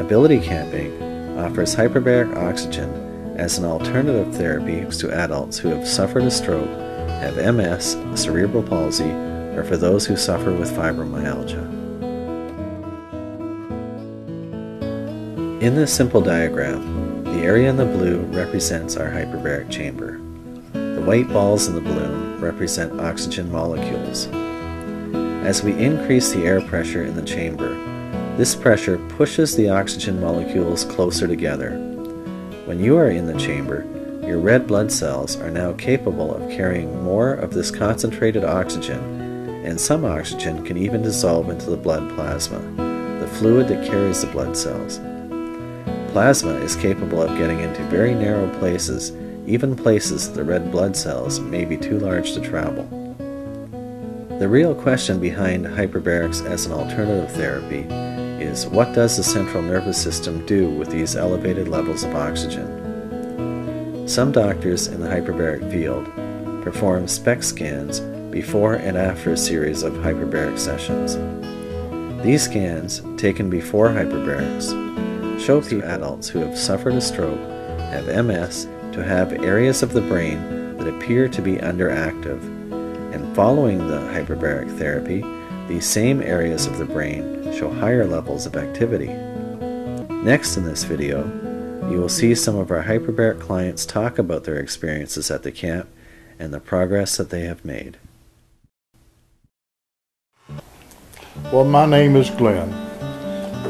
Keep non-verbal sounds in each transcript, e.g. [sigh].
Ability Camping offers hyperbaric oxygen as an alternative therapy to adults who have suffered a stroke, have MS, cerebral palsy, or for those who suffer with fibromyalgia. In this simple diagram, the area in the blue represents our hyperbaric chamber. The white balls in the balloon represent oxygen molecules. As we increase the air pressure in the chamber, this pressure pushes the oxygen molecules closer together. When you are in the chamber, your red blood cells are now capable of carrying more of this concentrated oxygen, and some oxygen can even dissolve into the blood plasma, the fluid that carries the blood cells. Plasma is capable of getting into very narrow places, even places the red blood cells may be too large to travel. The real question behind hyperbarics as an alternative therapy is what does the central nervous system do with these elevated levels of oxygen? Some doctors in the hyperbaric field perform SPECT scans before and after a series of hyperbaric sessions. These scans, taken before hyperbarics, show to adults who have suffered a stroke, have MS, to have areas of the brain that appear to be underactive and following the hyperbaric therapy, these same areas of the brain show higher levels of activity. Next in this video, you will see some of our hyperbaric clients talk about their experiences at the camp and the progress that they have made. Well, my name is Glenn,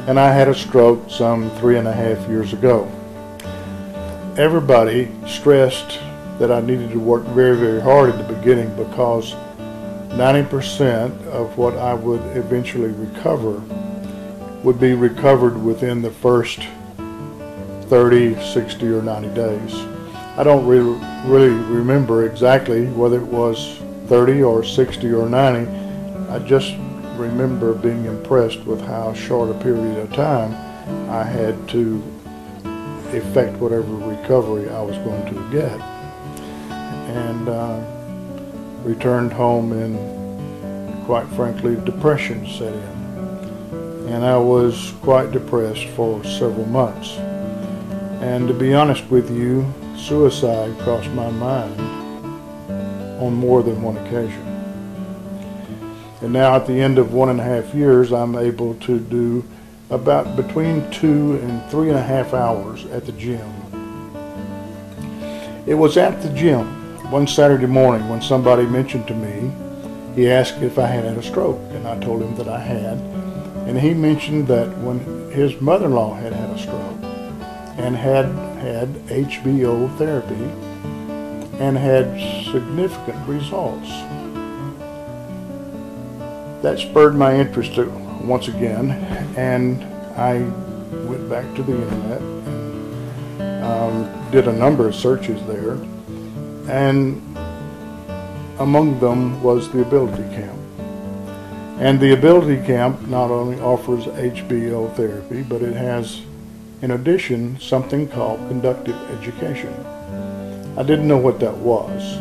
and I had a stroke some three and a half years ago. Everybody stressed that I needed to work very, very hard at the beginning because 90% of what I would eventually recover would be recovered within the first 30, 60, or 90 days. I don't really, really remember exactly whether it was 30 or 60 or 90. I just remember being impressed with how short a period of time I had to effect whatever recovery I was going to get and uh, returned home and quite frankly depression set in. And I was quite depressed for several months. And to be honest with you suicide crossed my mind on more than one occasion. And now at the end of one and a half years I'm able to do about between two and three and a half hours at the gym. It was at the gym one Saturday morning when somebody mentioned to me, he asked if I had had a stroke, and I told him that I had. And he mentioned that when his mother-in-law had had a stroke and had had HBO therapy and had significant results. That spurred my interest once again, and I went back to the internet and um, did a number of searches there and among them was the Ability Camp. And the Ability Camp not only offers HBO therapy, but it has, in addition, something called conductive education. I didn't know what that was.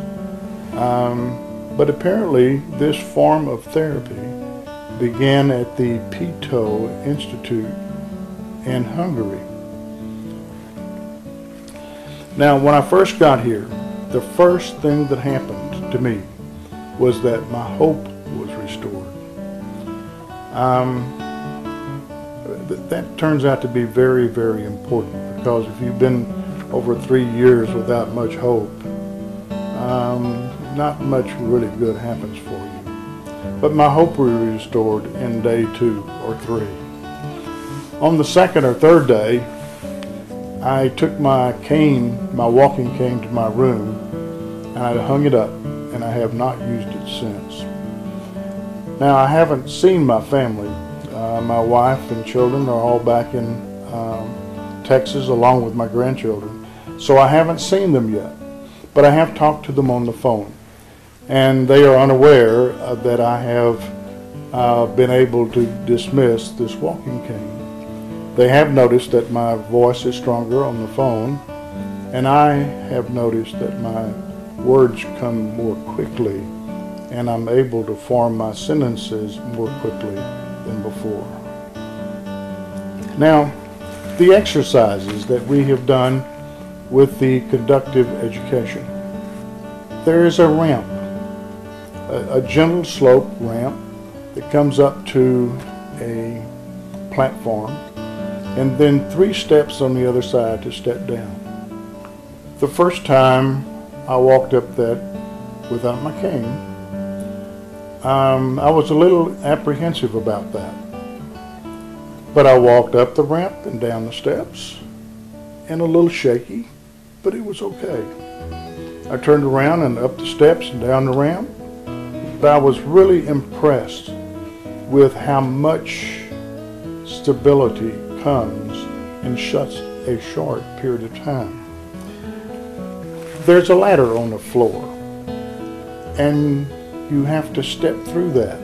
Um, but apparently, this form of therapy began at the Peto Institute in Hungary. Now, when I first got here, the first thing that happened to me was that my hope was restored. Um, th that turns out to be very, very important because if you've been over three years without much hope, um, not much really good happens for you. But my hope was restored in day two or three. On the second or third day, I took my cane, my walking cane to my room, and I hung it up, and I have not used it since. Now, I haven't seen my family. Uh, my wife and children are all back in um, Texas along with my grandchildren, so I haven't seen them yet. But I have talked to them on the phone, and they are unaware uh, that I have uh, been able to dismiss this walking cane. They have noticed that my voice is stronger on the phone, and I have noticed that my words come more quickly, and I'm able to form my sentences more quickly than before. Now, the exercises that we have done with the conductive education. There is a ramp, a, a gentle slope ramp that comes up to a platform and then three steps on the other side to step down. The first time I walked up that without my cane, um, I was a little apprehensive about that. But I walked up the ramp and down the steps and a little shaky, but it was okay. I turned around and up the steps and down the ramp. But I was really impressed with how much stability comes in such a short period of time. There's a ladder on the floor, and you have to step through that.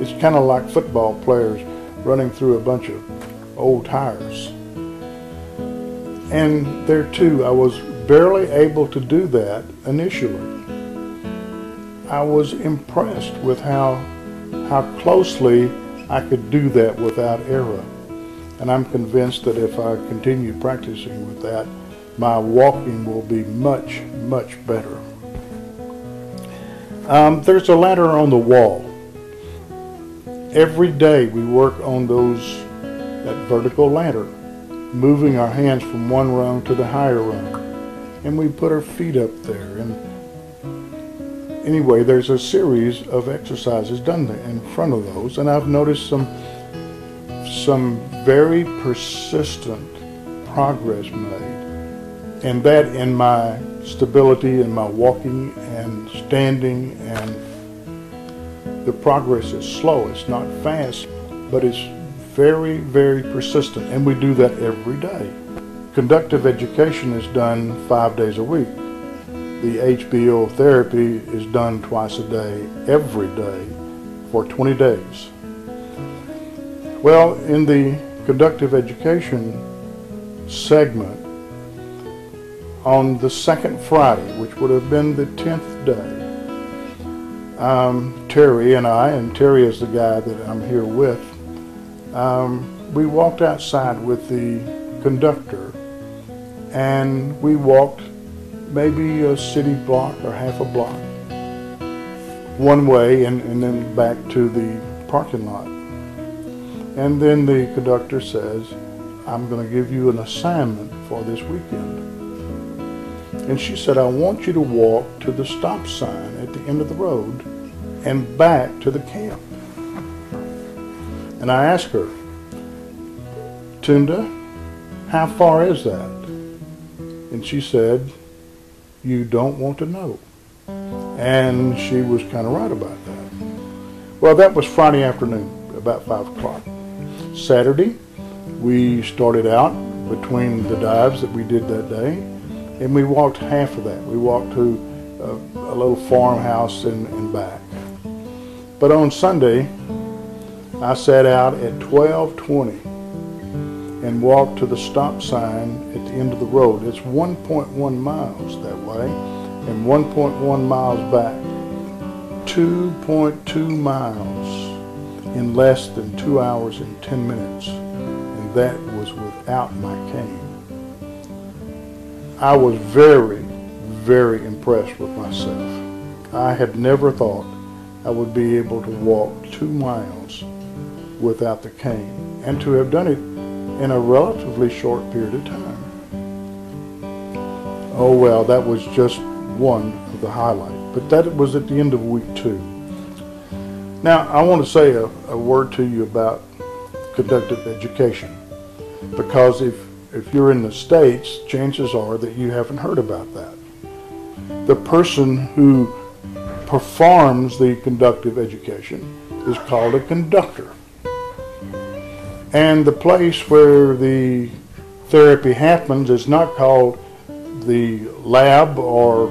It's kind of like football players running through a bunch of old tires. And there too, I was barely able to do that initially. I was impressed with how, how closely I could do that without error. And I'm convinced that if I continue practicing with that, my walking will be much, much better. Um, there's a ladder on the wall. Every day we work on those, that vertical ladder, moving our hands from one rung to the higher rung. And we put our feet up there. And anyway, there's a series of exercises done in front of those. And I've noticed some, some very persistent progress made. And that in my stability in my walking and standing and the progress is slow. It's not fast, but it's very, very persistent. And we do that every day. Conductive education is done five days a week. The HBO therapy is done twice a day, every day, for 20 days. Well, in the conductive education segment, on the second Friday, which would have been the 10th day, um, Terry and I, and Terry is the guy that I'm here with, um, we walked outside with the conductor and we walked maybe a city block or half a block one way and, and then back to the parking lot. And then the conductor says, I'm going to give you an assignment for this weekend. And she said, I want you to walk to the stop sign at the end of the road and back to the camp. And I asked her, Tunda, how far is that? And she said, You don't want to know. And she was kind of right about that. Well, that was Friday afternoon, about 5 o'clock. Saturday, we started out between the dives that we did that day and we walked half of that. We walked to a, a little farmhouse and, and back. But on Sunday, I sat out at 1220 and walked to the stop sign at the end of the road. It's 1.1 miles that way and 1.1 miles back. 2.2 miles in less than two hours and 10 minutes. And that was without my cane. I was very, very impressed with myself. I had never thought I would be able to walk two miles without the cane and to have done it in a relatively short period of time. Oh well, that was just one of the highlights, but that was at the end of week two. Now, I want to say a, a word to you about conductive education because if if you're in the States, chances are that you haven't heard about that. The person who performs the conductive education is called a conductor. And the place where the therapy happens is not called the lab or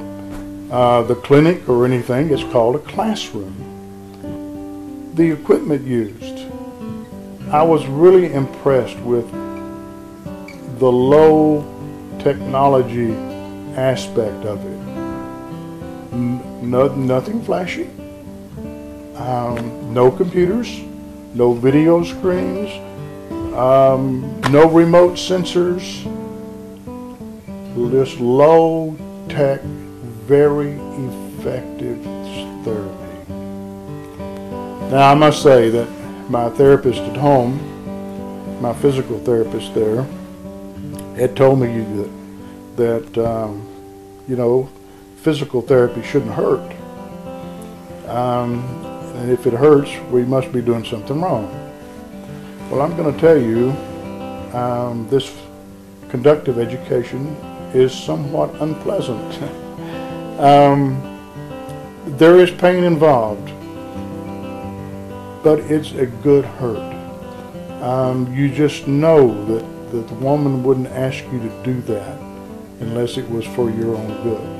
uh, the clinic or anything, it's called a classroom. The equipment used. I was really impressed with the low technology aspect of it. No, nothing flashy, um, no computers, no video screens, Um, no remote sensors, just low tech, very effective therapy. Now, I must say that my therapist at home, my physical therapist there, had told me that, that um, you know, physical therapy shouldn't hurt. Um, and if it hurts, we must be doing something wrong. Well, I'm going to tell you, um, this conductive education is somewhat unpleasant. [laughs] um, there is pain involved, but it's a good hurt. Um, you just know that, that the woman wouldn't ask you to do that unless it was for your own good.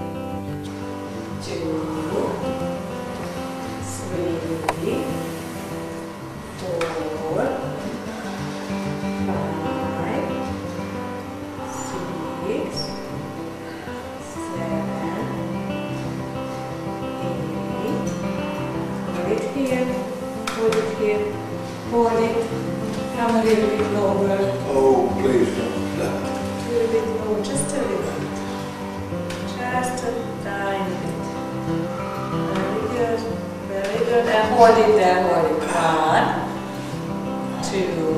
and hold it there, hold it. One, two,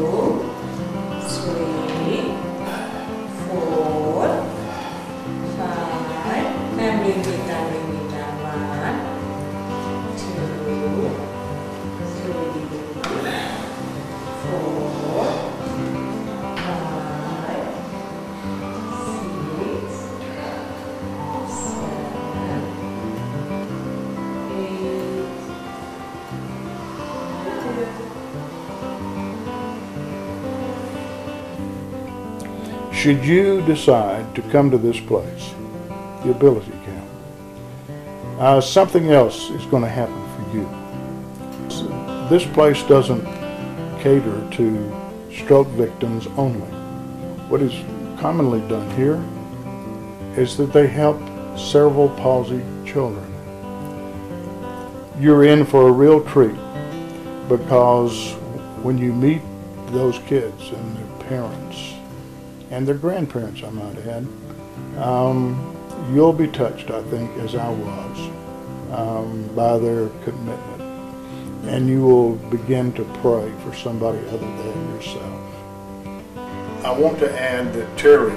Should you decide to come to this place, the Ability Camp, uh, something else is going to happen for you. This place doesn't cater to stroke victims only. What is commonly done here is that they help cerebral palsy children. You're in for a real treat because when you meet those kids and their parents, and their grandparents, I might add. Um, you'll be touched, I think, as I was, um, by their commitment. And you will begin to pray for somebody other than yourself. I want to add that Terry,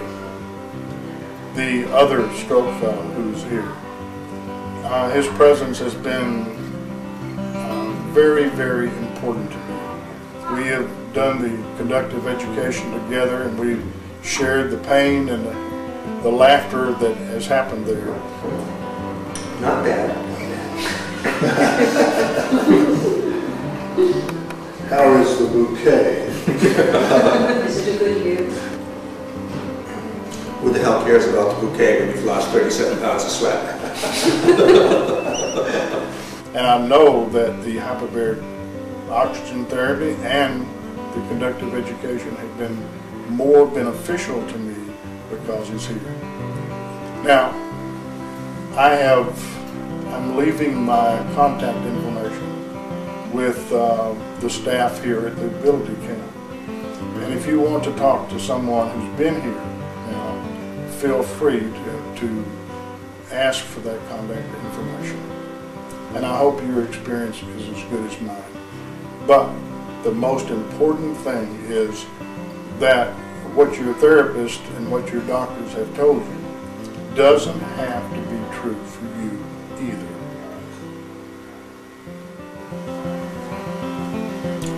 the other stroke fellow who's here, uh, his presence has been uh, very, very important to me. We have done the conductive education together and we've shared the pain and the, the laughter that has happened there. Not bad. [laughs] How is the bouquet? Is it a good year? Who the hell cares about the bouquet when you've lost 37 pounds of sweat? [laughs] and I know that the hyperbaric oxygen therapy and the conductive education have been more beneficial to me because he's here. Now, I have, I'm leaving my contact information with uh, the staff here at the Ability Camp. And if you want to talk to someone who's been here now, feel free to, to ask for that contact information. And I hope your experience is as good as mine. But the most important thing is that what your therapist and what your doctors have told you doesn't have to be true for you either.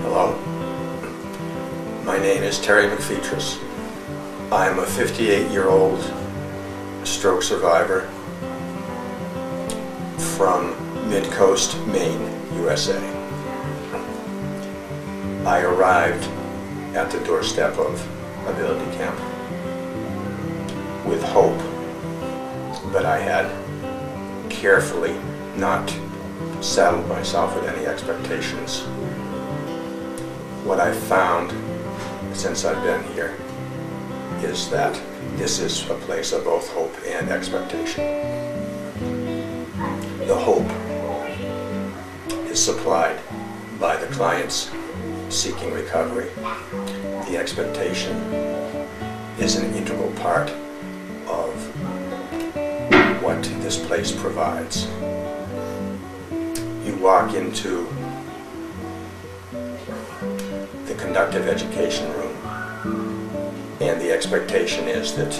Hello. My name is Terry McFeetris. I am a 58-year-old stroke survivor from Midcoast, Maine, USA. I arrived at the doorstep of Ability Camp with hope, but I had carefully not saddled myself with any expectations. What I've found since I've been here is that this is a place of both hope and expectation. The hope is supplied by the clients seeking recovery. The expectation is an integral part of what this place provides. You walk into the conductive education room, and the expectation is that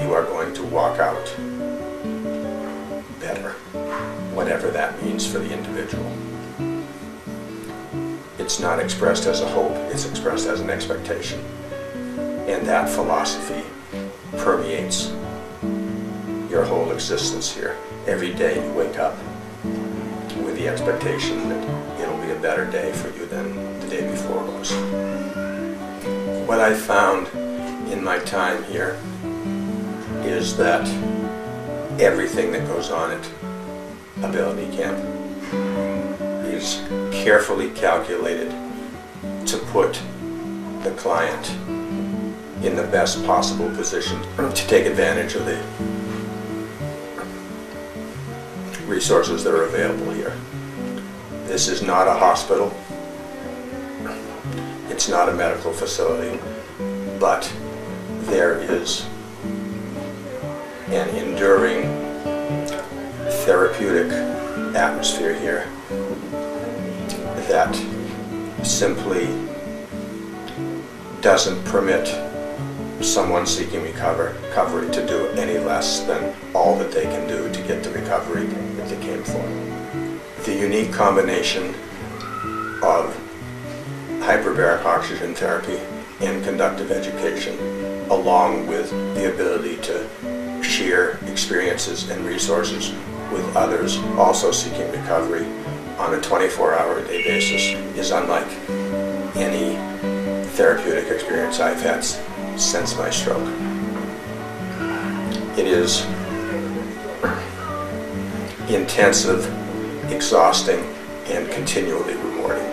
you are going to walk out better, whatever that means for the individual. It's not expressed as a hope, it's expressed as an expectation. And that philosophy permeates your whole existence here. Every day you wake up with the expectation that it'll be a better day for you than the day before was. What I found in my time here is that everything that goes on at Ability Camp is carefully calculated to put the client in the best possible position to take advantage of the resources that are available here. This is not a hospital. It's not a medical facility, but there is an enduring therapeutic atmosphere here that simply doesn't permit someone seeking recover, recovery to do any less than all that they can do to get the recovery that they came for. The unique combination of hyperbaric oxygen therapy and conductive education, along with the ability to share experiences and resources with others also seeking recovery on a 24-hour a day basis, is unlike any therapeutic experience I've had since my stroke. It is intensive, exhausting, and continually rewarding.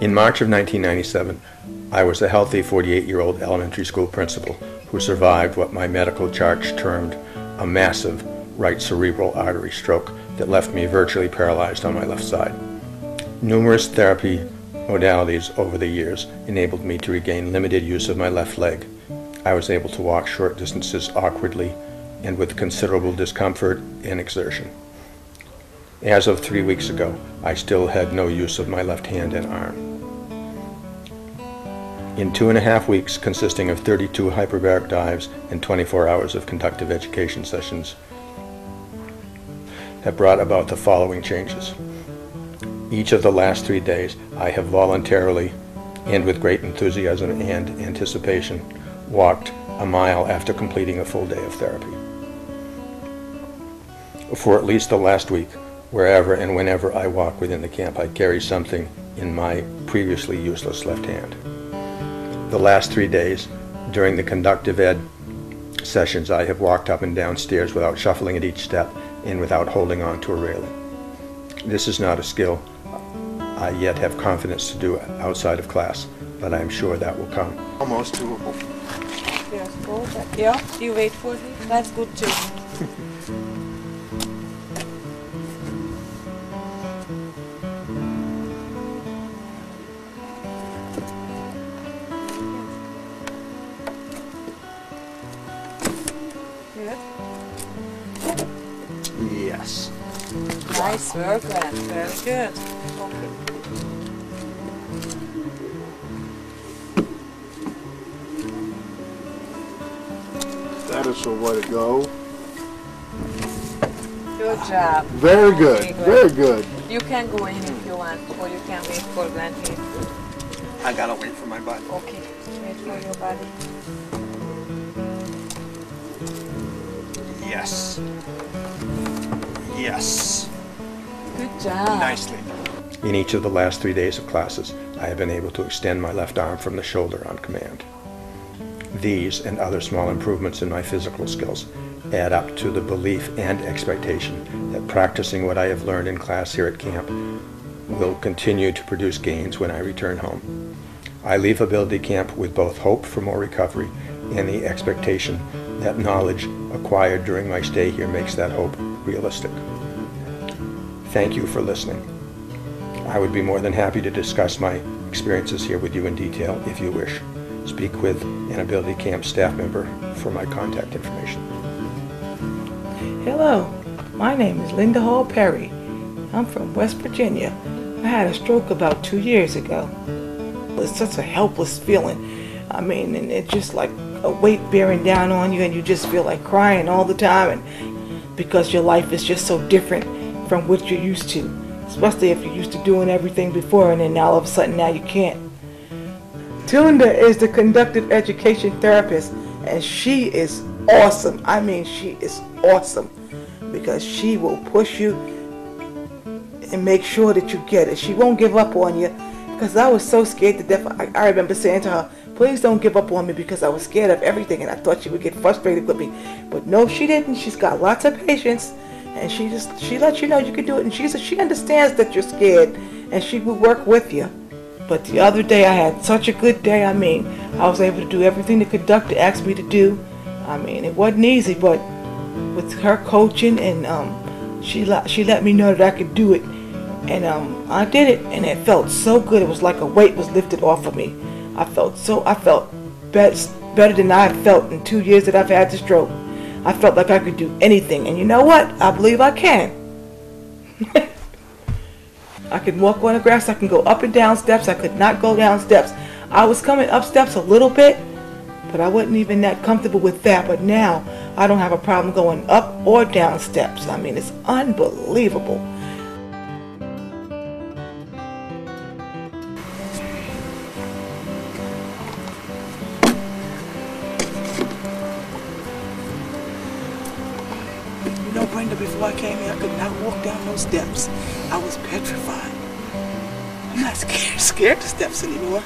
In March of 1997, I was a healthy 48 year old elementary school principal who survived what my medical charge termed a massive right cerebral artery stroke that left me virtually paralyzed on my left side. Numerous therapy modalities over the years enabled me to regain limited use of my left leg. I was able to walk short distances awkwardly and with considerable discomfort and exertion. As of three weeks ago, I still had no use of my left hand and arm. In two and a half weeks, consisting of 32 hyperbaric dives and 24 hours of conductive education sessions, have brought about the following changes. Each of the last three days, I have voluntarily and with great enthusiasm and anticipation walked a mile after completing a full day of therapy. For at least the last week, wherever and whenever I walk within the camp, I carry something in my previously useless left hand. The last three days, during the conductive ed sessions, I have walked up and down stairs without shuffling at each step and without holding on to a railing. This is not a skill I yet have confidence to do outside of class, but I am sure that will come. Almost doable. Yes, go. Yeah, you wait for me. That's good too. [laughs] Nice work, Glenn. Very good. Okay. That is the way to go. Good job. Very good. Okay, Very good. You can go in if you want, or you can wait for Glenn. I gotta wait for my butt. Okay, wait for your body. Yes. Yes. Good job. Nicely. In each of the last three days of classes, I have been able to extend my left arm from the shoulder on command. These and other small improvements in my physical skills add up to the belief and expectation that practicing what I have learned in class here at camp will continue to produce gains when I return home. I leave Ability Camp with both hope for more recovery and the expectation that knowledge acquired during my stay here makes that hope realistic. Thank you for listening. I would be more than happy to discuss my experiences here with you in detail if you wish. Speak with an Ability Camp staff member for my contact information. Hello, my name is Linda Hall Perry. I'm from West Virginia. I had a stroke about two years ago. It's such a helpless feeling. I mean, and it's just like a weight bearing down on you, and you just feel like crying all the time, and because your life is just so different from what you're used to, especially if you're used to doing everything before, and then all of a sudden now you can't. Tunda is the conductive education therapist, and she is awesome. I mean, she is awesome because she will push you and make sure that you get it. She won't give up on you because I was so scared to death. I, I remember saying to her, please don't give up on me because I was scared of everything and I thought she would get frustrated with me. But no, she didn't. She's got lots of patience and she just, she lets you know you can do it. And she says she understands that you're scared and she will work with you. But the other day I had such a good day. I mean, I was able to do everything the conductor asked me to do. I mean, it wasn't easy, but with her coaching and um, she let she let me know that I could do it, and um, I did it, and it felt so good. It was like a weight was lifted off of me. I felt so I felt best, better than I felt in two years that I've had the stroke. I felt like I could do anything, and you know what? I believe I can. [laughs] I can walk on the grass. I can go up and down steps. I could not go down steps. I was coming up steps a little bit, but I wasn't even that comfortable with that. But now I don't have a problem going up or down steps. I mean, it's unbelievable. Steps. I was petrified. I'm not scared, scared of steps anymore.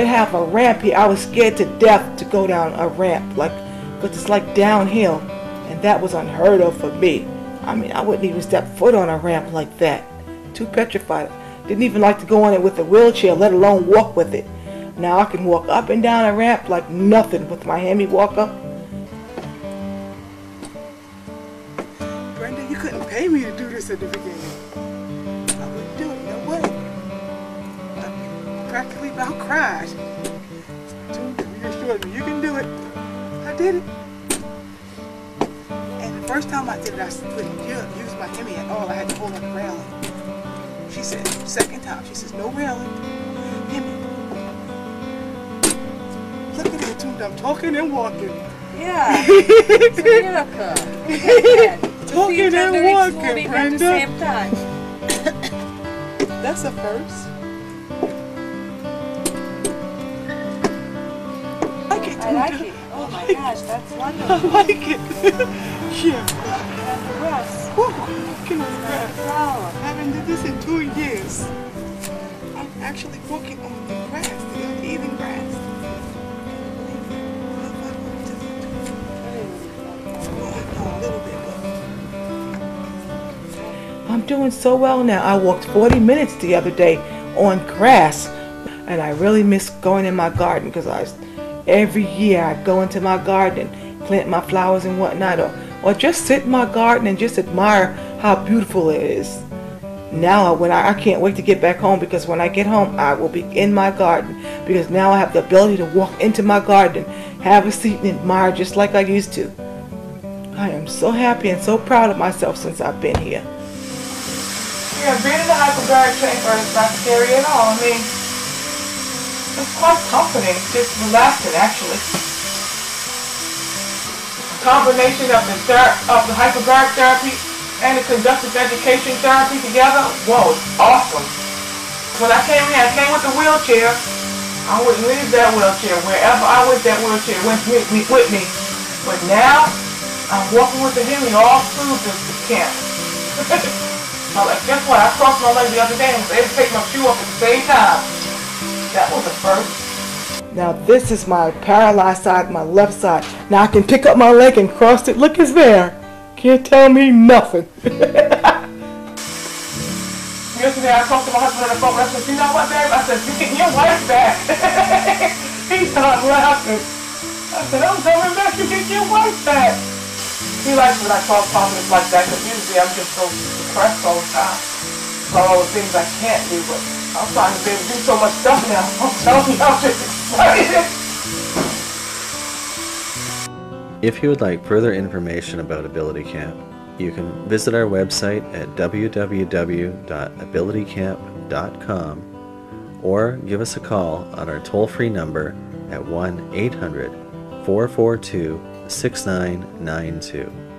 They have a ramp here. I was scared to death to go down a ramp, like, because it's like downhill, and that was unheard of for me. I mean, I wouldn't even step foot on a ramp like that. Too petrified. Didn't even like to go on it with a wheelchair, let alone walk with it. Now I can walk up and down a ramp like nothing with my Hemi walker. Brenda, you couldn't pay me to do this at the beginning. I practically about cried. Reassured me, you can do it. I did it. And the first time I did it, I couldn't use my Hemi at all. I had to hold on the railing. She said, second time, she says, no railing. Hemi. Look at it, Tunda. I'm talking and walking. Yeah. [laughs] It's a miracle. Look at that. Two Talking and walking, moving at the same time. [coughs] That's a first. Like it, I like it. Oh my gosh, that's wonderful. I like it. [laughs] yeah. And the grass. Woo, walking on the grass. Flower. I haven't did this in two years. I'm actually walking on the grass, the grass. I'm doing so well now. I walked 40 minutes the other day on grass, and I really miss going in my garden because I every year I go into my garden plant my flowers and whatnot, or or just sit in my garden and just admire how beautiful it is. Now, when I, I can't wait to get back home because when I get home, I will be in my garden because now I have the ability to walk into my garden, have a seat, and admire just like I used to. I am so happy and so proud of myself since I've been here. Yeah, being in the hyperbaric chamber is not scary at all. I mean, it's quite comforting, just relaxing actually. Combination of the ther- of the hyperbaric therapy and the conductive education therapy together, whoa, it's awesome. When I came here, I came with a wheelchair. I wouldn't leave that wheelchair. Wherever I went, that wheelchair went with me. With me. But now, I'm walking with the Hemi all through this camp. [laughs] My leg, guess what? I crossed my leg the other day and was able to take my shoe off at the same time. That was a first. Now this is my paralyzed side, my left side. Now I can pick up my leg and cross it. Look, it's there. Can't tell me nothing. [laughs] Yesterday I talked to my husband on the phone. I said, you know what, babe? I said, you getting your wife back. [laughs] he started laughing. I said, I'm coming back. You get your wife back. He likes when I talk confidence like that because usually I'm just so depressed all the time about all the things I can't do. But I'm trying to be able to do so much stuff now. [laughs] I'm telling you, I'm just excited. If you would like further information about Ability Camp, you can visit our website at www.abilitycamp.com or give us a call on our toll free number at 1 800 442 6992.